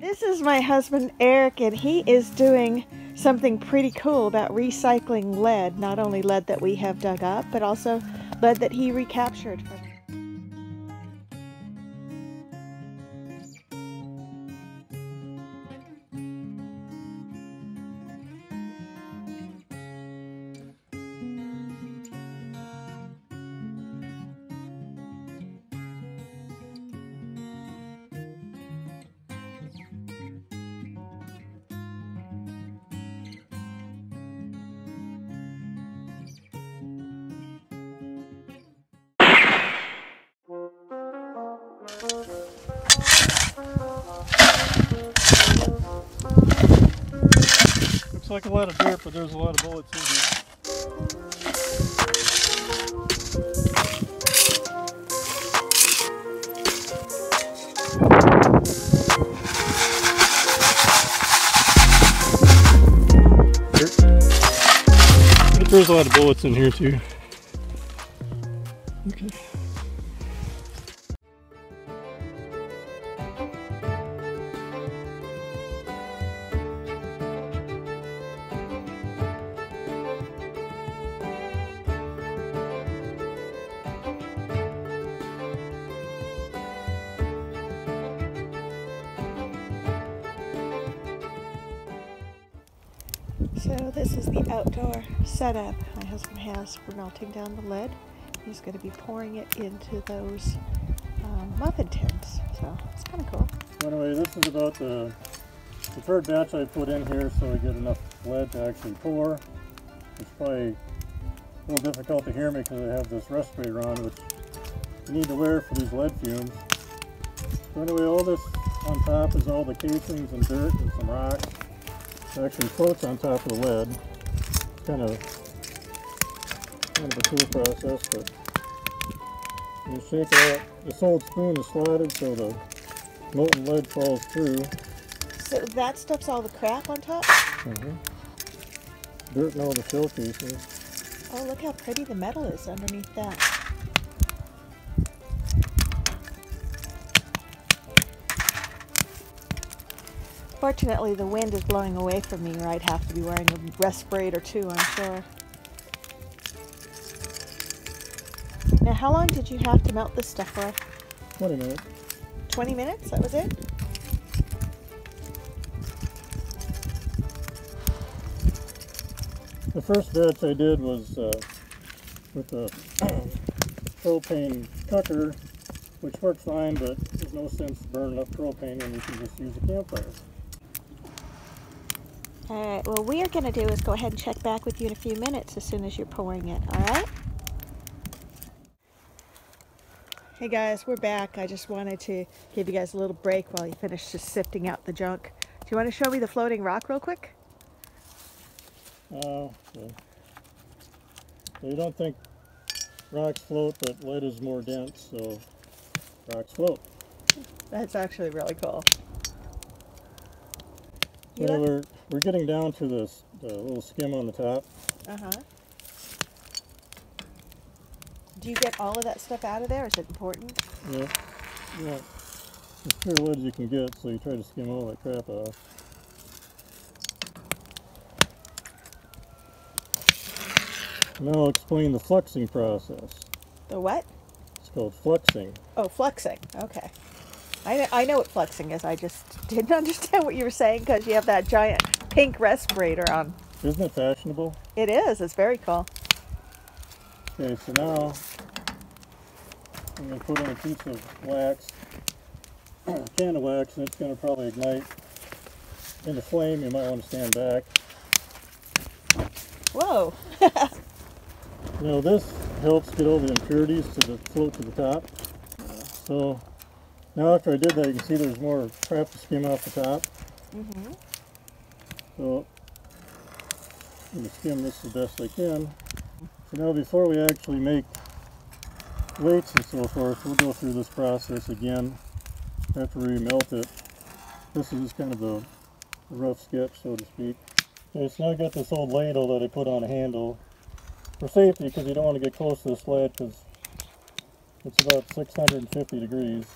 This is my husband Eric, and he is doing something pretty cool about recycling lead. Not only lead that we have dug up, but also lead that he recaptured from. Looks like a lot of dirt, but there's a lot of bullets in here. There's a lot of bullets in here too. Okay. So this is the outdoor setup my husband has for melting down the lead. He's going to be pouring it into those um, muffin tins. So it's kind of cool. Anyway, this is about the, third batch I put in here so I get enough lead to actually pour. It's probably a little difficult to hear me because I have this respirator on, which you need to wear for these lead fumes. So anyway, all this on top is all the casings and dirt and some rocks. Actually floats on top of the lead. It's kind of kind of a cool process, but you shake it out. This old spoon is slotted so the molten lead falls through. So that stuff's all the crap on top. Mhm. Dirt and all the shell casings. Oh, look how pretty the metal is underneath that. Fortunately, the wind is blowing away from me, or I'd have to be wearing a respirator too, I'm sure. Now, how long did you have to melt this stuff for? 20 minutes. 20 minutes? That was it? The first batch I did was uh, with a propane cooker, which worked fine, but there's no sense to burn enough propane when you can just use a campfire. All right, well, we are going to do is go ahead and check back with you in a few minutes as soon as you're pouring it, all right? Hey guys, we're back. I just wanted to give you guys a little break while you finish just sifting out the junk. Do you want to show me the floating rock real quick? Uh, so so you don't think rocks float, but lead is more dense, so rocks float. That's actually really cool. You like- we're, we're getting down to this the little skim on the top. Uh-huh. Do you get all of that stuff out of there? Is it important? Yeah, yeah. As lead as you can get, so you try to skim all that crap off. Now I'll explain the fluxing process. The what? It's called fluxing. Oh, fluxing. Okay. I know, I know what fluxing is. I just didn't understand what you were saying because you have that giant pink respirator on. Isn't it fashionable? It is. It's very cool. Okay, so now I'm going to put in a piece of wax, a can of wax, and it's going to probably ignite into flame. You might want to stand back. Whoa. Now this helps get all the impurities to the float to the top. So now after I did that, you can see there's more crap to skim off the top. hmm So I'm going to skim this the best I can. So now before we actually make weights and so forth, we'll go through this process again after we melt it. This is just kind of a, rough sketch, so to speak. Okay, so now I got this old ladle that I put on a handle for safety because you don't want to get close to this lead because It's about 650 degrees.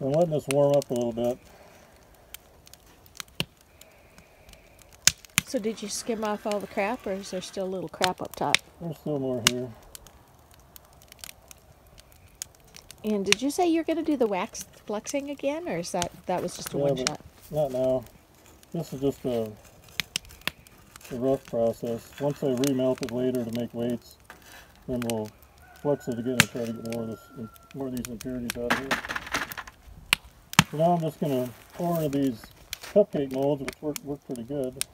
I'm letting this warm up a little bit. So did you skim off all the crap or is there still a little crap up top? There's still more here. And did you say you're going to do the wax fluxing again or is that that was just a Yeah, one shot? Not now. This is just a, a rough process. Once I remelt it later to make weights, then we'll flux it again and try to get more of this, more of these impurities out of here. So now I'm just going to pour into these cupcake molds, which work, work pretty good.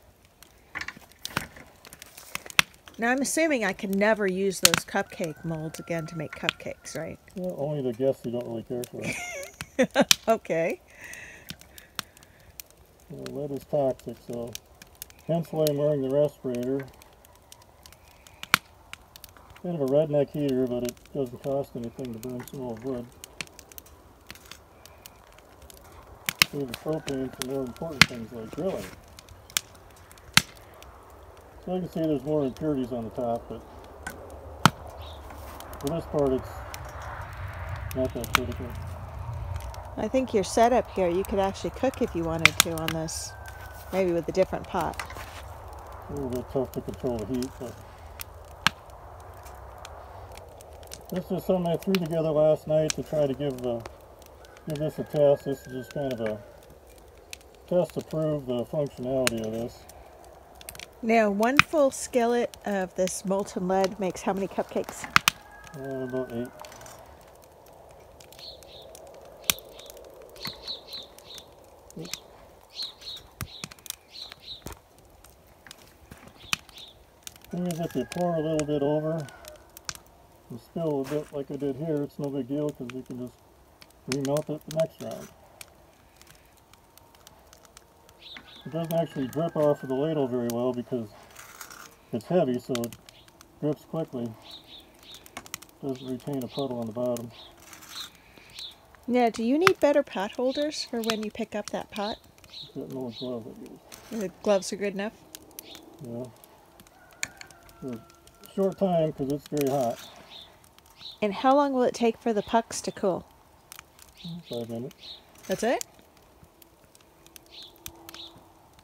Now I'm assuming I can never use those cupcake molds again to make cupcakes, right? Well, only the guests who don't really care for it. Okay. Lead is toxic, so hence why I'm wearing the respirator. Kind of a redneck heater, but it doesn't cost anything to burn some old wood. Save the propane for more important things like grilling. So you can see there's more impurities on the top, but for this part it's not that critical. I think your setup here, you could actually cook if you wanted to on this, maybe with a different pot. A little bit tough to control the heat, but this is something I threw together last night to try to give the give this a test. This is just kind of a test to prove the functionality of this. Now, one full skillet of this molten lead makes how many cupcakes? Uh, about eight. Thing is, if you pour a little bit over and spill a bit like I did here, it's no big deal because we can just remelt it the next round. It doesn't actually drip off of the ladle very well because it's heavy, so it drips quickly. Doesn't retain a puddle on the bottom. Now, do you need better pot holders for when you pick up that pot? Got no glove The gloves are good enough? Yeah. For a short time because it's very hot. And how long will it take for the pucks to cool? Five minutes. That's it?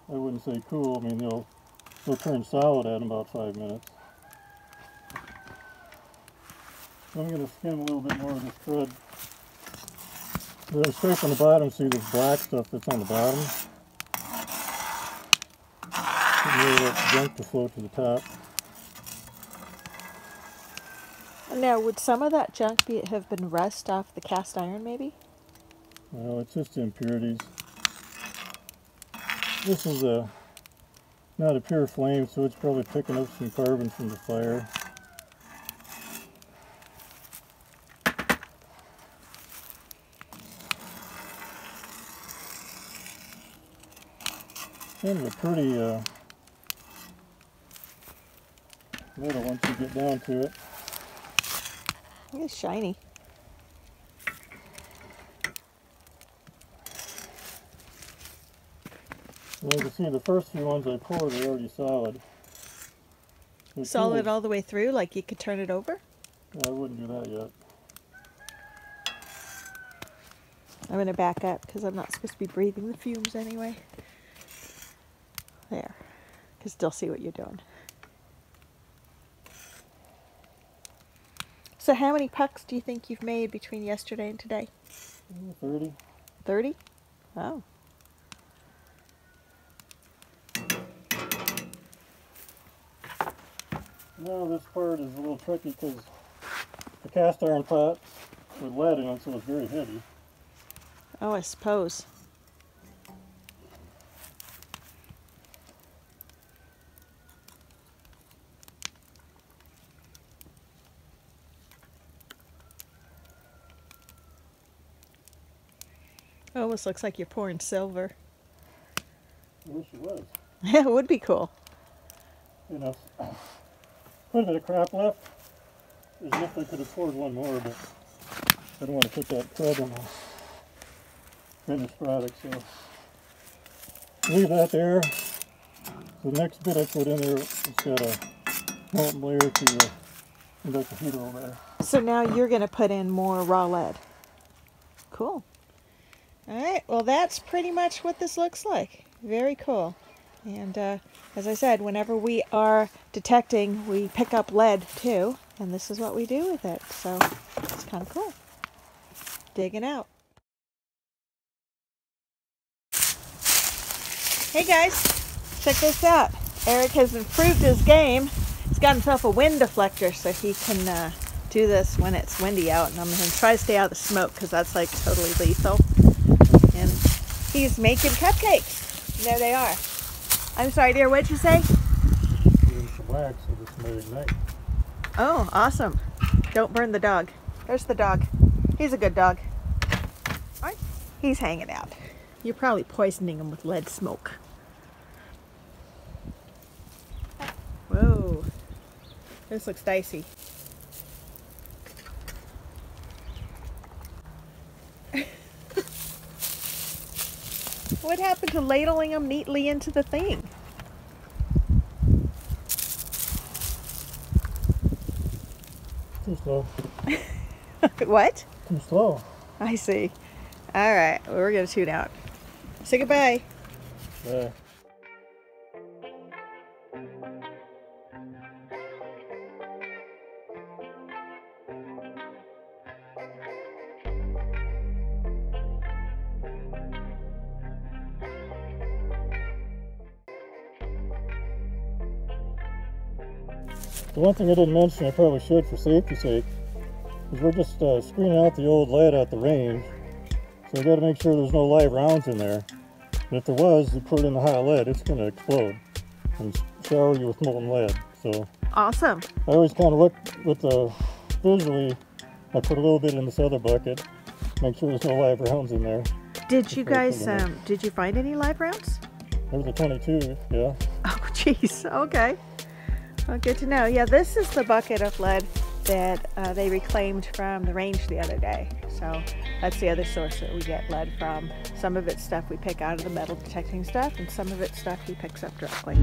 I wouldn't say cool. I mean, they'll they'll turn solid in about five minutes. I'm going to skim a little bit more of this crud. The scrape on the bottom, see this black stuff that's on the bottom? Get that junk to float to the top. Now, would some of that junk be, have been rust off the cast iron, maybe? Well, it's just impurities. This is a not a pure flame, so it's probably picking up some carbon from the fire. Kind of a pretty uh, little once you get down to it. It's shiny. And you can see the first few ones I poured are already solid. The Solid all the way through, like you could turn it over? I wouldn't do that yet. I'm going to back up because I'm not supposed to be breathing the fumes anyway. There. Can still see what you're doing. So how many pucks do you think you've made between yesterday and today? Mm, 30. 30? Oh. Now this part is a little tricky because the cast iron pots with lead in it, so it's very heavy. Oh, I suppose. Oh, almost looks like you're pouring silver. I wish it was. Yeah, it would be cool. You know, bit of crap left. As if I could afford one more, but I don't want to put that crud the finished product, so leave that there. The next bit I put in there, it's got a molten layer to uh, conduct the heat over there. So now you're going to put in more raw lead. Cool. All right, well that's pretty much what this looks like. Very cool. And uh, as I said, whenever we are detecting, we pick up lead too, and this is what we do with it. So it's kind of cool. Digging out. Hey guys, check this out. Eric has improved his game. He's got himself a wind deflector so he can uh, do this when it's windy out. And I'm going to try to stay out of the smoke because that's like totally lethal. And he's making cupcakes. There they are. I'm sorry, dear. What'd you say? Doing some wax so this may ignite. Oh, awesome. Don't burn the dog. There's the dog. He's a good dog. Right. He's hanging out. You're probably poisoning him with lead smoke. Whoa. This looks dicey. What happened to ladling them neatly into the thing? Too slow. what? Too slow. I see. All right, well, we're gonna tune out. Say goodbye. Yeah. The one thing I didn't mention, I probably should for safety's sake, is we're just uh, screening out the old lead at the range. So we got to make sure there's no live rounds in there. And if there was, you put it in the hot lead, it's going to explode and shower you with molten lead. So Awesome. I always kind of look with the visually. I put a little bit in this other bucket, make sure there's no live rounds in there. Did you guys, put 'em in. um, did you find any live rounds? There's a 22, yeah. Oh, jeez. Okay. Well, good to know. Yeah, this is the bucket of lead that uh, they reclaimed from the range the other day. So that's the other source that we get lead from. Some of it's stuff we pick out of the metal detecting stuff, and some of it's stuff he picks up directly.